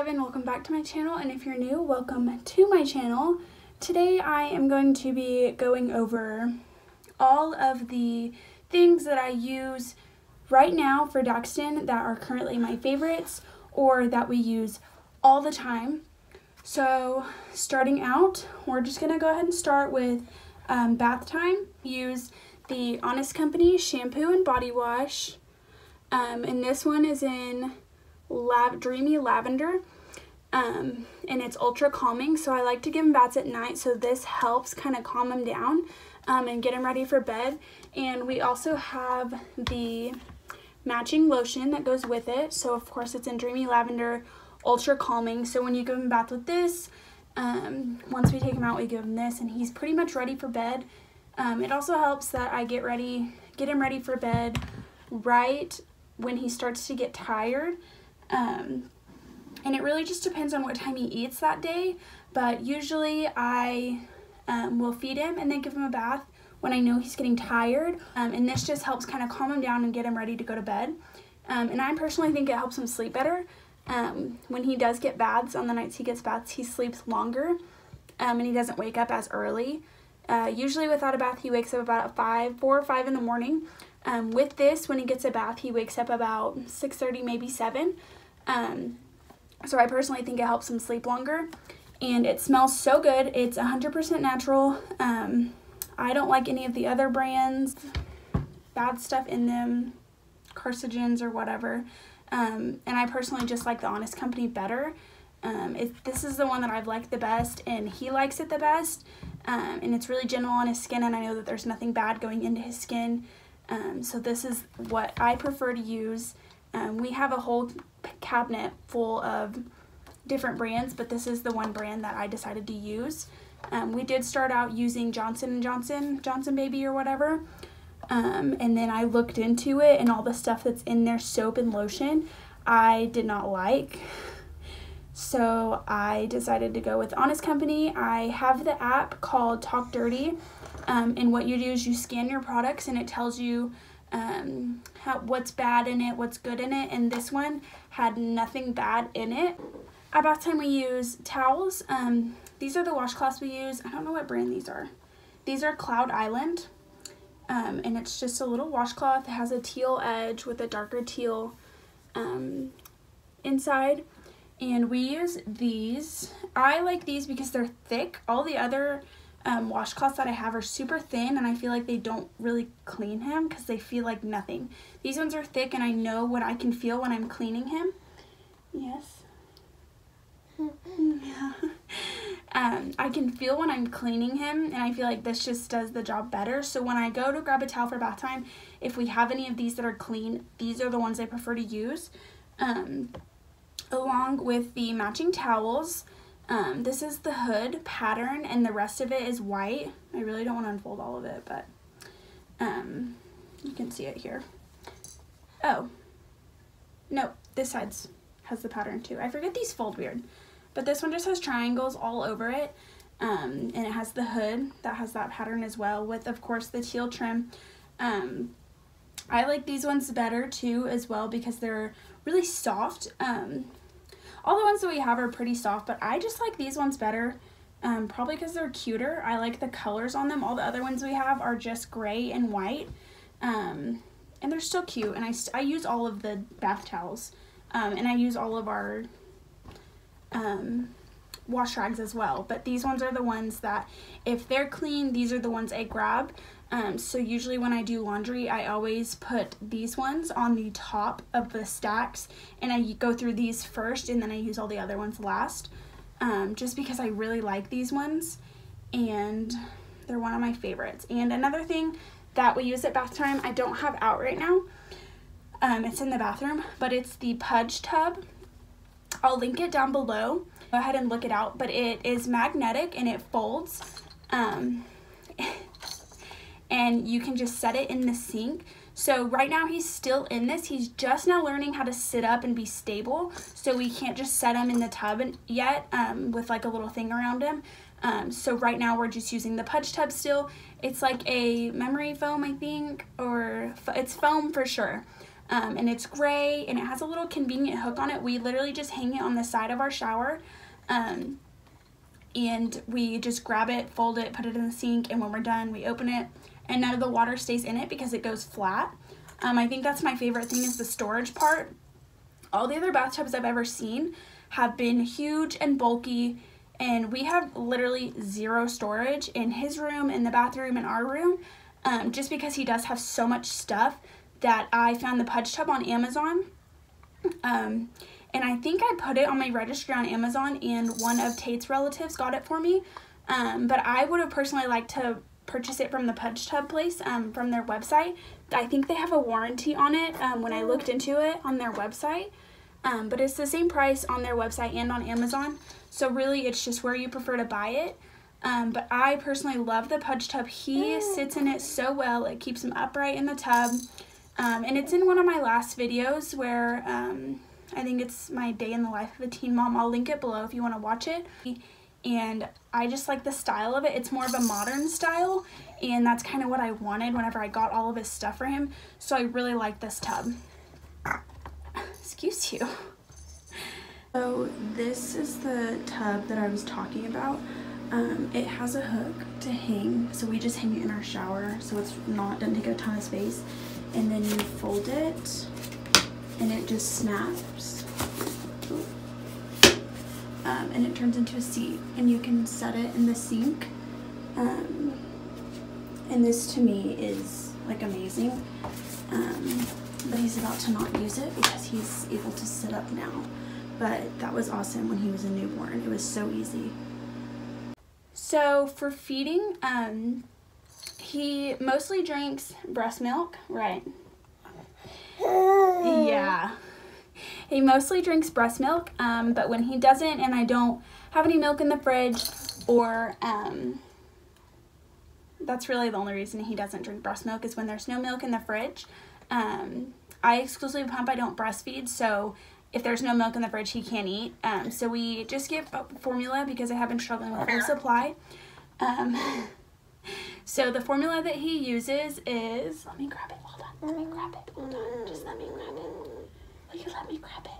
Devin, welcome back to my channel, and if you're new, welcome to my channel. Today I am going to be going over all of the things that I use right now for Daxton that are currently my favorites or that we use all the time. So starting out, we're just going to go ahead and start with um, bath time. Use the Honest Company shampoo and body wash. Um, and this one is in Lav Dreamy Lavender. Um, and it's ultra calming, so I like to give him baths at night, so this helps kind of calm him down um, and get him ready for bed. And we also have the matching lotion that goes with it, so of course it's in Dreamy Lavender, ultra calming. So when you give him a bath with this, um, once we take him out, we give him this, and he's pretty much ready for bed. Um, it also helps that I get ready, get him ready for bed right when he starts to get tired. Um, and it really just depends on what time he eats that day. But usually I um, will feed him and then give him a bath when I know he's getting tired. Um, and this just helps kind of calm him down and get him ready to go to bed. Um, and I personally think it helps him sleep better. Um, when he does get baths, on the nights he gets baths, he sleeps longer um, and he doesn't wake up as early. Uh, usually without a bath, he wakes up about 5, 4 or 5 in the morning. Um, with this, when he gets a bath, he wakes up about 6.30, maybe 7. Um, so I personally think it helps him sleep longer. And it smells so good. It's 100% natural. Um, I don't like any of the other brands, bad stuff in them, carcinogens or whatever. Um, and I personally just like the Honest Company better. Um, it, this is the one that I've liked the best, and he likes it the best. Um, and it's really gentle on his skin, and I know that there's nothing bad going into his skin. Um, so this is what I prefer to use. Um, we have a whole cabinet full of different brands, but this is the one brand that I decided to use. Um, we did start out using Johnson & Johnson, Johnson Baby or whatever, um, and then I looked into it and all the stuff that's in their soap and lotion I did not like. So I decided to go with Honest Company. I have the app called Talk Dirty, um, and what you do is you scan your products and it tells you um, how, what's bad in it, what's good in it, and this one had nothing bad in it. At bath time we use towels. Um, these are the washcloths we use. I don't know what brand these are. These are Cloud Island, um, and it's just a little washcloth. It has a teal edge with a darker teal um, inside, and we use these. I like these because they're thick. All the other um, washcloths that I have are super thin and I feel like they don't really clean him because they feel like nothing. These ones are thick and I know what I can feel when I'm cleaning him. Yes. yeah. Um, I can feel when I'm cleaning him and I feel like this just does the job better. So when I go to grab a towel for bath time, if we have any of these that are clean, these are the ones I prefer to use. Um, along with the matching towels. Um, this is the hood pattern and the rest of it is white. I really don't want to unfold all of it, but um, you can see it here. Oh, no, this side has the pattern too. I forget these fold weird, but this one just has triangles all over it. Um, and it has the hood that has that pattern as well with, of course, the teal trim. Um, I like these ones better too as well because they're really soft. Um, all the ones that we have are pretty soft, but I just like these ones better. Um, probably because they're cuter. I like the colors on them. All the other ones we have are just gray and white. Um, and they're still cute. And I, I use all of the bath towels. Um, and I use all of our um, wash rags as well. But these ones are the ones that, if they're clean, these are the ones I grab. Um, so usually when I do laundry, I always put these ones on the top of the stacks and I go through these first and then I use all the other ones last. Um, just because I really like these ones and they're one of my favorites. And another thing that we use at bath time, I don't have out right now. Um, it's in the bathroom, but it's the Puj tub. I'll link it down below. Go ahead and look it out, but it is magnetic and it folds. Um, and you can just set it in the sink. So right now he's still in this. He's just now learning how to sit up and be stable. So we can't just set him in the tub yet um, with like a little thing around him. Um, so right now we're just using the Puj tub still. It's like a memory foam, I think, or it's foam for sure. Um, and it's gray and it has a little convenient hook on it. We literally just hang it on the side of our shower. Um, and we just grab it, fold it, put it in the sink, and when we're done, we open it, and none of the water stays in it because it goes flat. Um, I think that's my favorite thing is the storage part. All the other bathtubs I've ever seen have been huge and bulky, and we have literally zero storage in his room, in the bathroom, in our room, um, just because he does have so much stuff that I found the Puj Tub on Amazon. Um, and I think I put it on my registry on Amazon, and one of Tate's relatives got it for me. Um, but I would have personally liked to purchase it from the Puj Tub place um, from their website. I think they have a warranty on it um, when I looked into it on their website. Um, but it's the same price on their website and on Amazon. So really it's just where you prefer to buy it. Um, but I personally love the Puj Tub. He sits in it so well. It keeps him upright in the tub. Um, and it's in one of my last videos where um, I think it's my day in the life of a teen mom. I'll link it below if you want to watch it. And I just like the style of it. It's more of a modern style. And that's kind of what I wanted whenever I got all of his stuff for him. So I really like this tub. Excuse you. So this is the tub that I was talking about. Um, it has a hook to hang, so we just hang it in our shower so it's not, doesn't take a ton of space. And then you fold it and it just snaps. Um, and it turns into a seat and you can set it in the sink. Um, and this to me is like amazing. Um, but he's about to not use it because he's able to sit up now. But that was awesome when he was a newborn. It was so easy. So for feeding, um, he mostly drinks breast milk, right? Yeah. He mostly drinks breast milk, um, but when he doesn't and I don't have any milk in the fridge or um, that's really the only reason he doesn't drink breast milk is when there's no milk in the fridge. Um, I exclusively pump, I don't breastfeed, so if there's no milk in the fridge, he can't eat. Um, so we just give formula because I have been struggling with full supply. Um, so the formula that he uses is, let me grab it, hold on, let me grab it, hold on, just let me grab it. Will you let me grab it?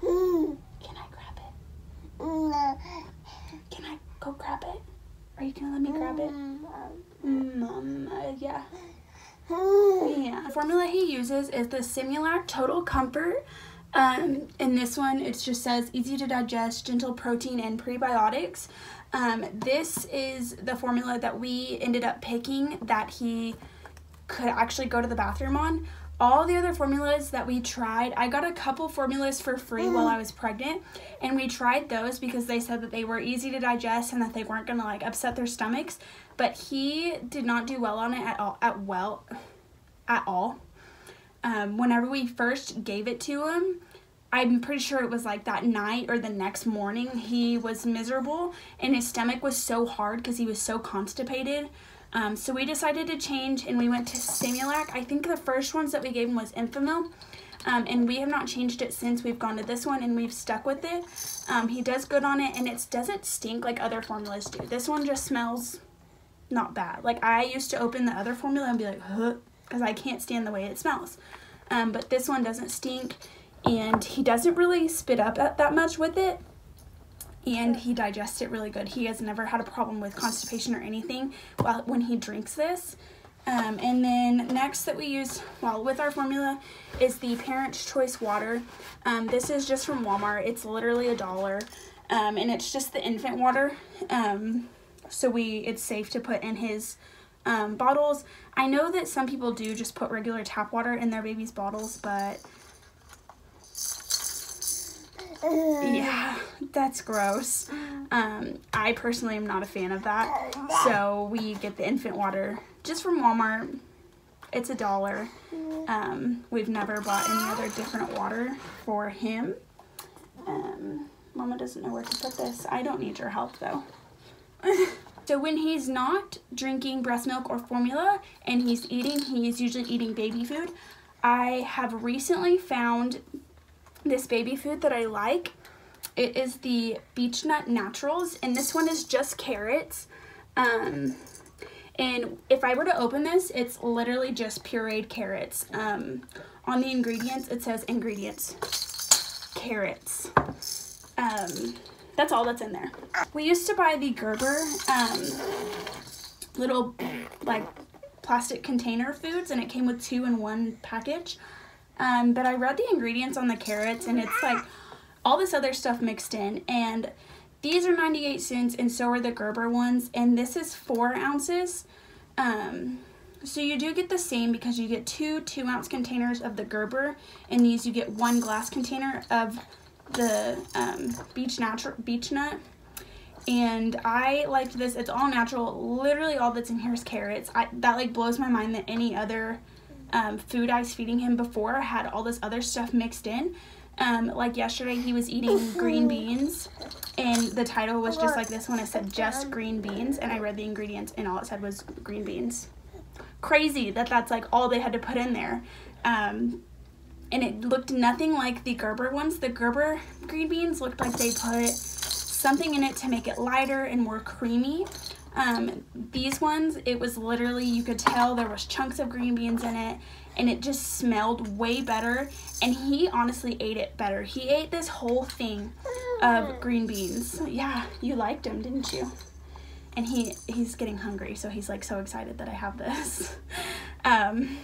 Can I grab it? Can I go grab it? Are you gonna let me grab it? Mm, uh, yeah. Yeah. The formula he uses is the Similac Total Comfort. Um, in this one, it just says easy to digest, gentle protein, and prebiotics. Um, this is the formula that we ended up picking that he could actually go to the bathroom on. All the other formulas that we tried, I got a couple formulas for free while I was pregnant, and we tried those because they said that they were easy to digest and that they weren't gonna like upset their stomachs. But he did not do well on it at all. At well, at all. Um, whenever we first gave it to him, I'm pretty sure it was like that night or the next morning, he was miserable and his stomach was so hard because he was so constipated. Um, so we decided to change and we went to Similac. I think the first ones that we gave him was Enfamil. Um, and we have not changed it since we've gone to this one and we've stuck with it. Um, he does good on it and it doesn't stink like other formulas do. This one just smells not bad. Like I used to open the other formula and be like, huh, because I can't stand the way it smells. Um, but this one doesn't stink and he doesn't really spit up that much with it and he digests it really good. He has never had a problem with constipation or anything while when he drinks this. Um, and then next that we use well with our formula is the Parent's Choice water. Um, this is just from Walmart. It's literally a dollar, um, and it's just the infant water. Um, so we it's safe to put in his um, bottles. I know that some people do just put regular tap water in their baby's bottles, but yeah, that's gross. Um, I personally am not a fan of that. So we get the infant water just from Walmart. It's a dollar. Um, we've never bought any other different water for him. Um, Mama doesn't know where to put this. I don't need your help though. so when he's not drinking breast milk or formula and he's eating, he's usually eating baby food. I have recently found this baby food that I like. It is the Beech-Nut Naturals, and this one is just carrots. Um, and if I were to open this, it's literally just pureed carrots. Um, on the ingredients, it says ingredients, carrots. Um, that's all that's in there. We used to buy the Gerber um, little like plastic container foods and it came with two in one package. Um, but I read the ingredients on the carrots and it's like all this other stuff mixed in and these are 98 cents and so are the Gerber ones and this is four ounces. Um, so you do get the same because you get two two ounce containers of the Gerber and these you get one glass container of the um, beech natural beech nut and I liked this. It's all natural. Literally all that's in here is carrots. I, that like blows my mind that any other um, food I was feeding him before had all this other stuff mixed in. Um, like yesterday he was eating green beans and the title was just like this one. It said just green beans and I read the ingredients and all it said was green beans. Crazy that that's like all they had to put in there. Um, and it looked nothing like the Gerber ones. The Gerber green beans looked like they put something in it to make it lighter and more creamy. Um, these ones, it was literally, you could tell there was chunks of green beans in it and it just smelled way better. And he honestly ate it better. He ate this whole thing of green beans. Yeah, you liked him, didn't you? And he he's getting hungry, so he's like so excited that I have this. um,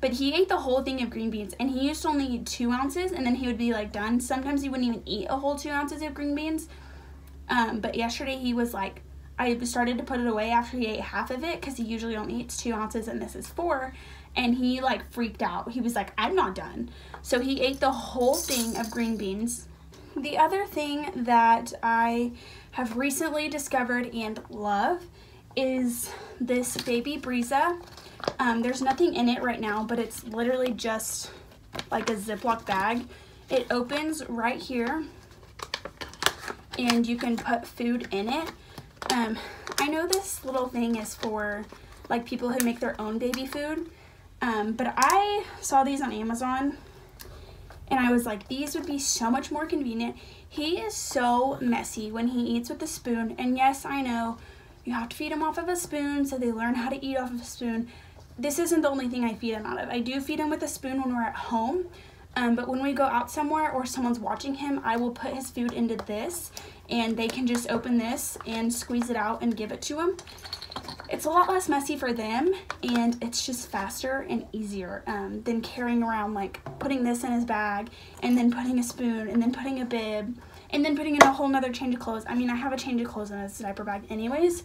but he ate the whole thing of green beans, and he used to only eat two ounces, and then he would be like done. Sometimes he wouldn't even eat a whole two ounces of green beans. Um, but yesterday he was like, I started to put it away after he ate half of it because he usually only eats two ounces and this is four. And he like freaked out. He was like, I'm not done. So he ate the whole thing of green beans. The other thing that I have recently discovered and love is this Baby Brezza. Um, there's nothing in it right now, but it's literally just like a Ziploc bag. It opens right here and you can put food in it. Um, I know this little thing is for like people who make their own baby food, um, but I saw these on Amazon and I was like, these would be so much more convenient. He is so messy when he eats with a spoon, and yes, I know you have to feed him off of a spoon so they learn how to eat off of a spoon. This isn't the only thing I feed him out of. I do feed him with a spoon when we're at home, um, but when we go out somewhere or someone's watching him, I will put his food into this and they can just open this and squeeze it out and give it to him. It's a lot less messy for them and it's just faster and easier um, than carrying around like putting this in his bag and then putting a spoon and then putting a bib and then putting in a whole nother change of clothes. I mean, I have a change of clothes in his diaper bag anyways,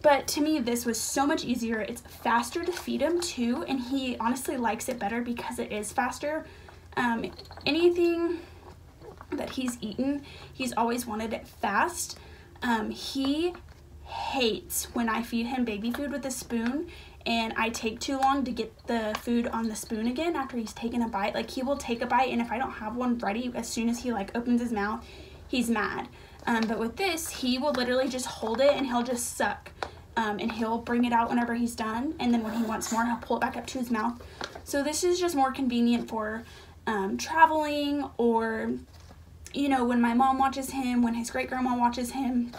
but to me, this was so much easier. It's faster to feed him too, and he honestly likes it better because it is faster. Um, anything that he's eaten, he's always wanted it fast. Um, he hates when I feed him baby food with a spoon and I take too long to get the food on the spoon again after he's taken a bite. Like he will take a bite and if I don't have one ready as soon as he like opens his mouth, he's mad. Um, but with this, he will literally just hold it and he'll just suck. Um, and he'll bring it out whenever he's done. And then when he wants more, he'll pull it back up to his mouth. So this is just more convenient for um, traveling or, you know, when my mom watches him, when his great grandma watches him,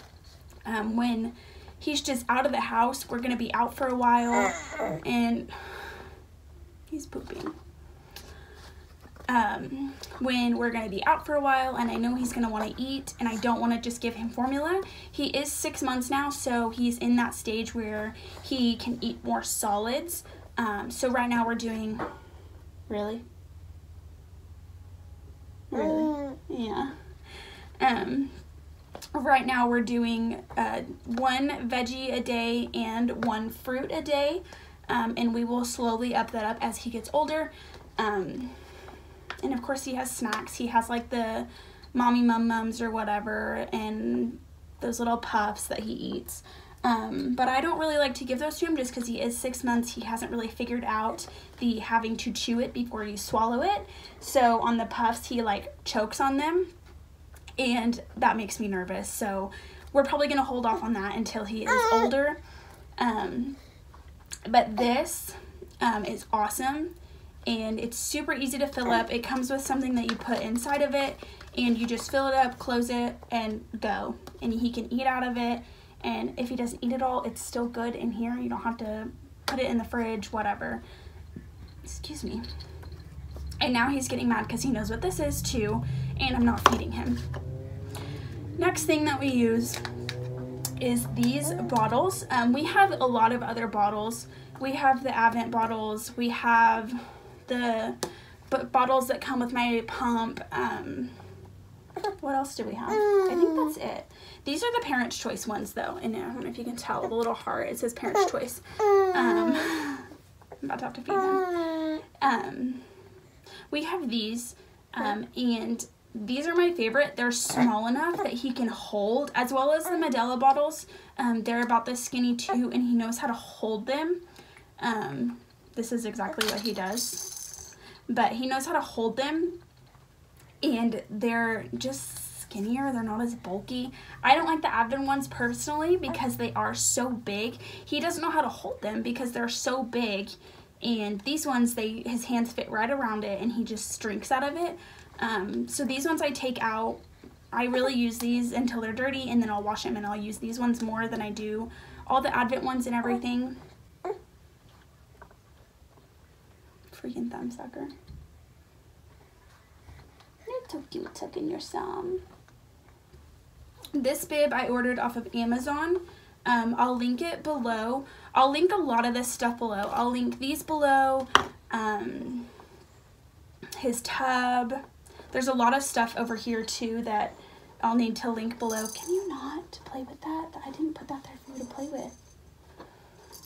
um, when he's just out of the house, we're going to be out for a while, and he's pooping. Um, when we're going to be out for a while and I know he's going to want to eat and I don't want to just give him formula. He is six months now, so he's in that stage where he can eat more solids. Um, so right now we're doing, really? Really? Yeah. Um, right now we're doing uh, one veggie a day and one fruit a day. Um, and we will slowly up that up as he gets older. Um, and of course he has snacks. He has like the mommy mum mums or whatever and those little puffs that he eats. Um, but I don't really like to give those to him just because he is six months. He hasn't really figured out the having to chew it before you swallow it. So on the puffs, he like chokes on them, and that makes me nervous. So we're probably gonna hold off on that until he is older. Um, but this um, is awesome and it's super easy to fill up. It comes with something that you put inside of it and you just fill it up, close it, and go. And he can eat out of it and if he doesn't eat it all, it's still good in here. You don't have to put it in the fridge, whatever. Excuse me. And now he's getting mad because he knows what this is too, and I'm not feeding him. Next thing that we use is these bottles. Um, we have a lot of other bottles. We have the Avent bottles. We have the bottles that come with my pump. Um, what else do we have? I think that's it. These are the Parents' Choice ones, though. And I don't know if you can tell the little heart. It says Parents' Choice. Um, I'm about to have to feed them. Um, we have these, um, and these are my favorite. They're small enough that he can hold, as well as the Medela bottles. Um, they're about this skinny too, and he knows how to hold them. Um, this is exactly what he does. But he knows how to hold them, and they're just skinnier. They're not as bulky. I don't like the Avent ones personally because they are so big. He doesn't know how to hold them because they're so big. And these ones, they his hands fit right around it, and he just drinks out of it. Um, so these ones I take out. I really use these until they're dirty and then I'll wash them and I'll use these ones more than I do all the Avent ones and everything. Freaking thumb sucker. You're so cute your thumb. This bib I ordered off of Amazon. Um, I'll link it below. I'll link a lot of this stuff below. I'll link these below. Um, his tub. There's a lot of stuff over here too that I'll need to link below. Can you not play with that? I didn't put that there for you to play with.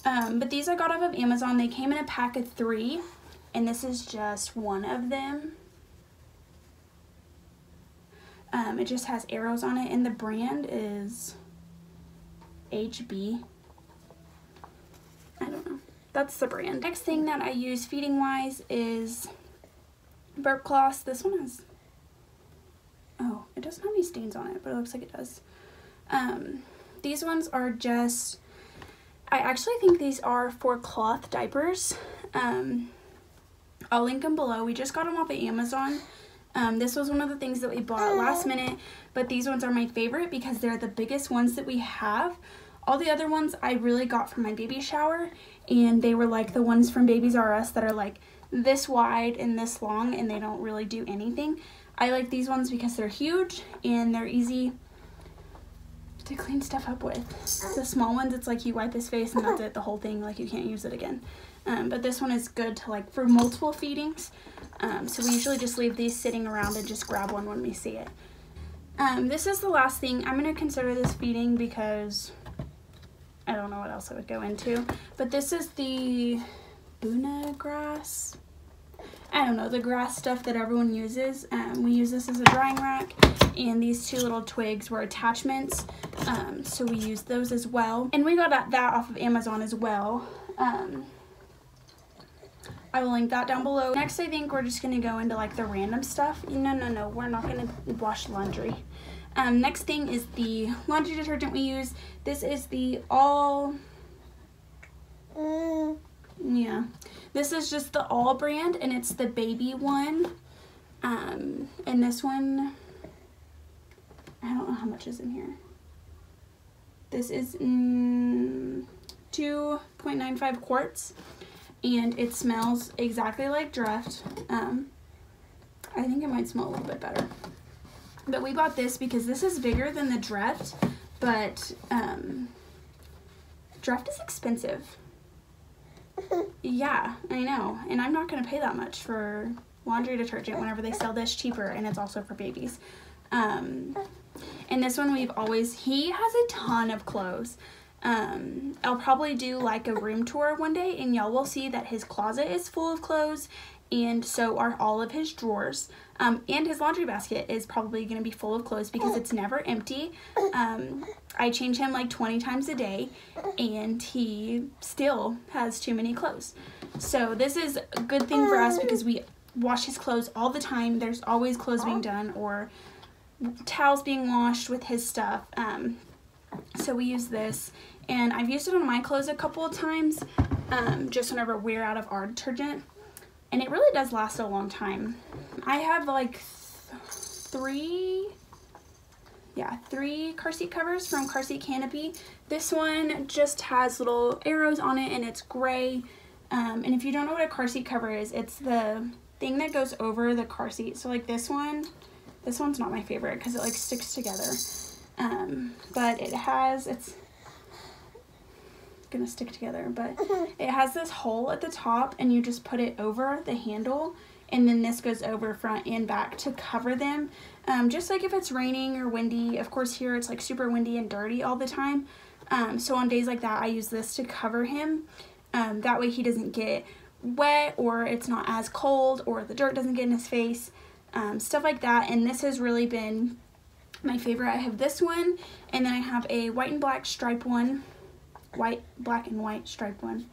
Um, but these I got off of Amazon. They came in a pack of three, and this is just one of them. Um, it just has arrows on it, and the brand is HB. I don't know. That's the brand. Next thing that I use feeding wise is burp cloths. This one has Oh, it doesn't have any stains on it, but it looks like it does. Um, these ones are just, I actually think these are for cloth diapers. Um, I'll link them below. We just got them off of Amazon. Um, this was one of the things that we bought last minute, but these ones are my favorite because they're the biggest ones that we have. All the other ones I really got from my baby shower, and they were like the ones from Babies R Us that are like this wide and this long, and they don't really do anything. I like these ones because they're huge and they're easy to clean stuff up with. The small ones, it's like you wipe his face and that's it, the whole thing, like you can't use it again. Um, but this one is good to like for multiple feedings. Um, so we usually just leave these sitting around and just grab one when we see it. Um, this is the last thing. I'm going to consider this feeding because I don't know what else I would go into. But this is the Buna grass. I don't know, the grass stuff that everyone uses. Um, we use this as a drying rack and these two little twigs were attachments. Um, so we use those as well. And we got that off of Amazon as well. Um, I will link that down below. Next, I think we're just going to go into like the random stuff. No, no, no, we're not going to wash laundry. Um, next thing is the laundry detergent we use. This is the all... Mm. Yeah. This is just the All brand, and it's the baby one. Um, and this one, I don't know how much is in here. This is mm, 2.95 quarts, and it smells exactly like Dreft. Um, I think it might smell a little bit better. But we bought this because this is bigger than the Dreft, but um, Dreft is expensive yeah, I know. And I'm not going to pay that much for laundry detergent whenever they sell this cheaper and it's also for babies. Um, and this one we've always, he has a ton of clothes. Um, I'll probably do like a room tour one day and y'all will see that his closet is full of clothes and so are all of his drawers. Um, and his laundry basket is probably going to be full of clothes because it's never empty. Um, I change him like 20 times a day and he still has too many clothes. So this is a good thing for us because we wash his clothes all the time. There's always clothes being done or towels being washed with his stuff. Um, so we use this and I've used it on my clothes a couple of times um, just whenever we're out of our detergent and it really does last a long time. I have like th three, yeah, three car seat covers from Car Seat Canopy. This one just has little arrows on it and it's gray. Um, and if you don't know what a car seat cover is, it's the thing that goes over the car seat. So like this one, this one's not my favorite because it like sticks together. Um, but it has, it's gonna stick together, but it has this hole at the top and you just put it over the handle and then this goes over front and back to cover them. Um, just like if it's raining or windy, of course here it's like super windy and dirty all the time. Um, so on days like that, I use this to cover him. Um, that way he doesn't get wet or it's not as cold or the dirt doesn't get in his face, um, stuff like that. And this has really been my favorite. I have this one and then I have a white and black striped one, white, black and white striped one.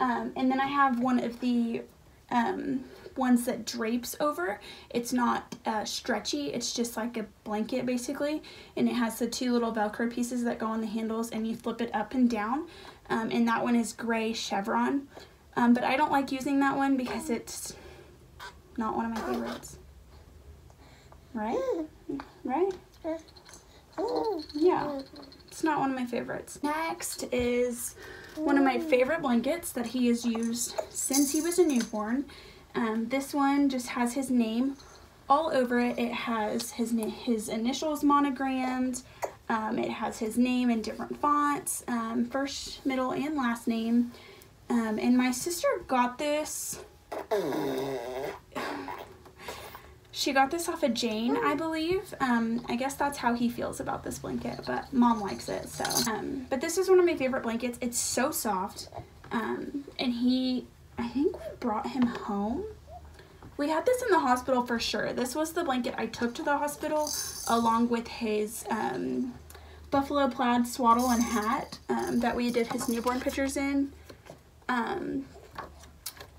Um, and then I have one of the um, ones that drapes over. It's not uh, stretchy, it's just like a blanket basically. And it has the two little Velcro pieces that go on the handles and you flip it up and down. Um, and that one is gray chevron. Um, but I don't like using that one because it's not one of my favorites. Right? Right? Yeah, it's not one of my favorites. Next is one of my favorite blankets that he has used since he was a newborn. Um, this one just has his name all over it. It has his his initials monogrammed. Um, it has his name in different fonts, um, first, middle, and last name. Um, and my sister got this. She got this off of Jane, I believe. Um, I guess that's how he feels about this blanket, but mom likes it, so. Um, but this is one of my favorite blankets. It's so soft. Um, and he, I think we brought him home. We had this in the hospital for sure. This was the blanket I took to the hospital along with his um, buffalo plaid swaddle and hat um, that we did his newborn pictures in. Um,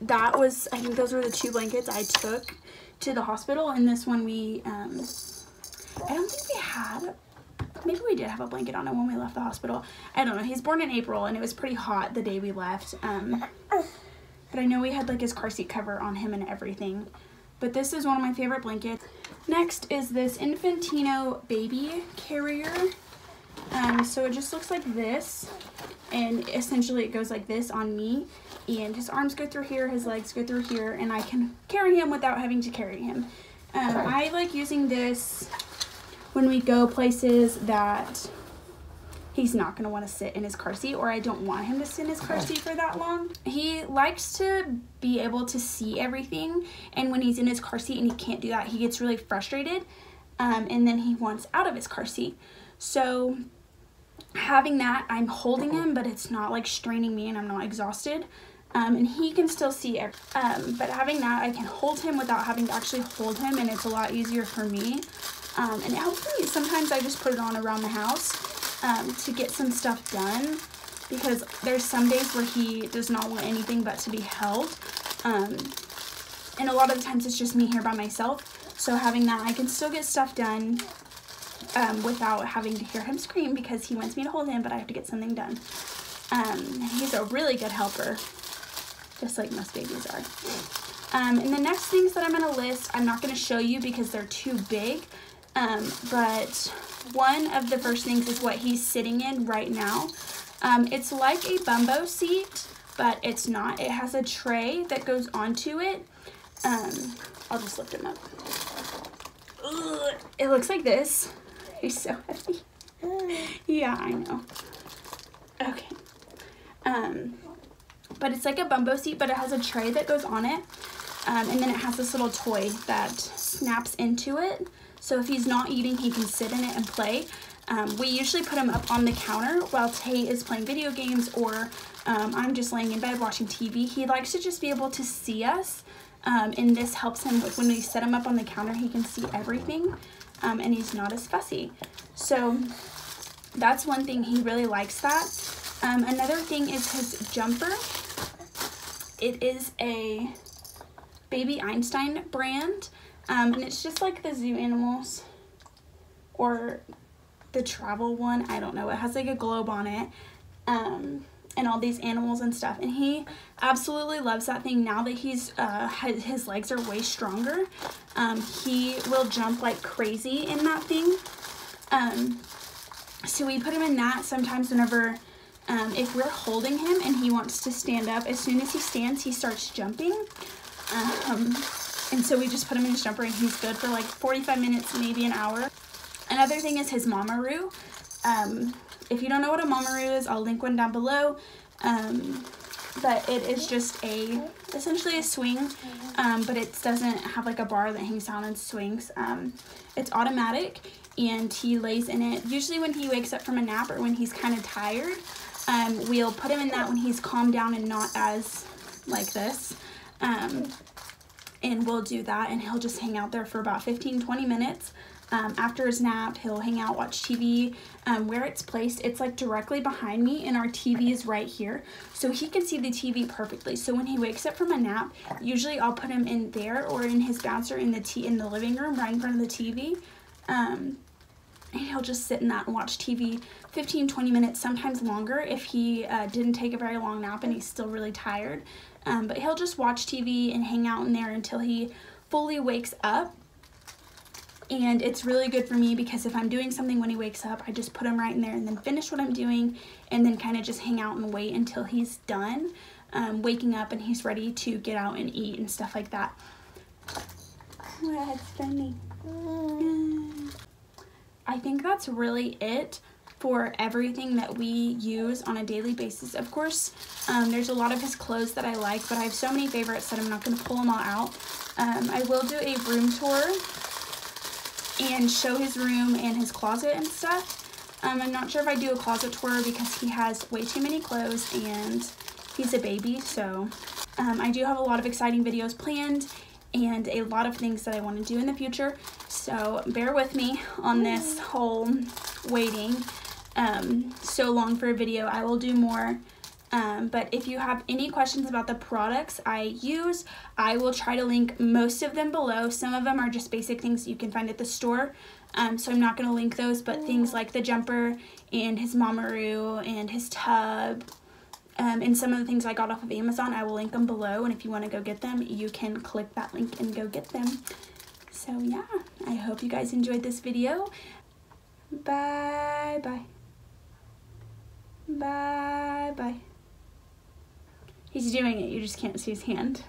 that was, I think those were the two blankets I took to the hospital and this one we um I don't think we had maybe we did have a blanket on him when we left the hospital. I don't know he's born in April and it was pretty hot the day we left um but I know we had like his car seat cover on him and everything. But this is one of my favorite blankets. Next is this Infantino baby carrier um so it just looks like this and essentially it goes like this on me and his arms go through here, his legs go through here, and I can carry him without having to carry him. Um, I like using this when we go places that he's not going to want to sit in his car seat or I don't want him to sit in his car seat for that long. He likes to be able to see everything and when he's in his car seat and he can't do that, he gets really frustrated um, and then he wants out of his car seat. So having that, I'm holding him, but it's not like straining me and I'm not exhausted. Um, and he can still see it. Um, but having that, I can hold him without having to actually hold him, and it's a lot easier for me. Um, and it helps me. Sometimes I just put it on around the house um, to get some stuff done because there's some days where he does not want anything but to be held. Um, and a lot of the times it's just me here by myself. So having that, I can still get stuff done um, without having to hear him scream because he wants me to hold him, but I have to get something done. Um, he's a really good helper, just like most babies are. Um, and the next things that I'm going to list, I'm not going to show you because they're too big, um, but one of the first things is what he's sitting in right now. Um, it's like a bumbo seat, but it's not. It has a tray that goes onto it. Um, I'll just lift him up. Ugh, it looks like this. He's so heavy. yeah, I know. Okay. Um, but it's like a bumbo seat, but it has a tray that goes on it. Um, and then it has this little toy that snaps into it. So if he's not eating, he can sit in it and play. Um, we usually put him up on the counter while Tay is playing video games or um, I'm just laying in bed watching TV. He likes to just be able to see us. Um, and this helps him when we set him up on the counter, he can see everything um, and he's not as fussy. So that's one thing, he really likes that. Um, another thing is his jumper. It is a Baby Einstein brand, um, and it's just like the zoo animals or the travel one. I don't know. It has like a globe on it. Um, and all these animals and stuff. And he absolutely loves that thing now that he's, uh, his legs are way stronger. Um, he will jump like crazy in that thing. Um, so we put him in that sometimes whenever, um, if we're holding him and he wants to stand up, as soon as he stands, he starts jumping. Um, And so we just put him in his jumper and he's good for like 45 minutes, maybe an hour. Another thing is his Mamaroo. Um, if you don't know what a Mamaroo is, I'll link one down below. Um, but it is just a, essentially a swing, um, but it doesn't have like a bar that hangs down and swings. Um, it's automatic and he lays in it usually when he wakes up from a nap or when he's kind of tired. Um, we'll put him in that when he's calmed down and not as like this. Um, and we'll do that and he'll just hang out there for about 15 20 minutes um, after his nap he'll hang out watch tv um, where it's placed. It's like directly behind me and our tv is right here. So he can see the tv perfectly. So when he wakes up from a nap usually i'll put him in there or in his bouncer in the t in the living room right in front of the tv um, and he'll just sit in that and watch TV 15 20 minutes sometimes longer if he uh, didn't take a very long nap and he's still really tired. Um, but he'll just watch TV and hang out in there until he fully wakes up. And it's really good for me because if I'm doing something when he wakes up, I just put him right in there and then finish what I'm doing and then kind of just hang out and wait until he's done um, waking up and he's ready to get out and eat and stuff like that. That's funny. I think that's really it for everything that we use on a daily basis. Of course, um, there's a lot of his clothes that I like, but I have so many favorites that I'm not going to pull them all out. Um, I will do a room tour and show his room and his closet and stuff. Um, I'm not sure if I do a closet tour because he has way too many clothes and he's a baby, so um, I do have a lot of exciting videos planned and a lot of things that I want to do in the future. So bear with me on this whole waiting um, so long for a video. I will do more. Um, but if you have any questions about the products I use, I will try to link most of them below. Some of them are just basic things you can find at the store. Um, so I'm not going to link those, but things like the jumper and his Mamaroo and his tub um, and some of the things I got off of Amazon, I will link them below. And if you want to go get them, you can click that link and go get them. So yeah, I hope you guys enjoyed this video. Bye-bye. Bye bye. He's doing it, you just can't see his hand.